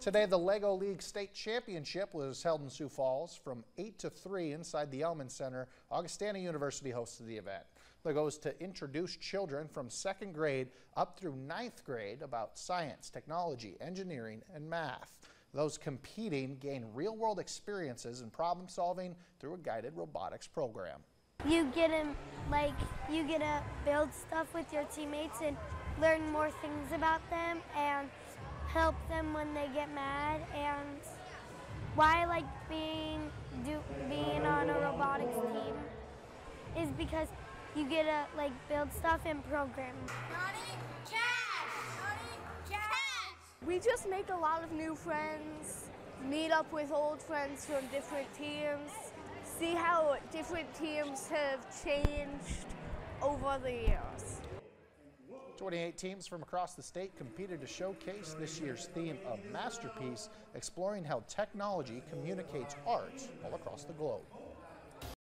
Today, the LEGO League State Championship was held in Sioux Falls from 8 to 3 inside the Elmen Center. Augustana University hosted the event. The goal is to introduce children from second grade up through ninth grade about science, technology, engineering, and math. Those competing gain real-world experiences in problem solving through a guided robotics program. You get to like you get to build stuff with your teammates and learn more things about them and help them when they get mad and why I like being do, being on a robotics team is because you get to like build stuff and program. We just make a lot of new friends, meet up with old friends from different teams, see how different teams have changed over the years. 28 teams from across the state competed to showcase this year's theme of Masterpiece, exploring how technology communicates art all across the globe.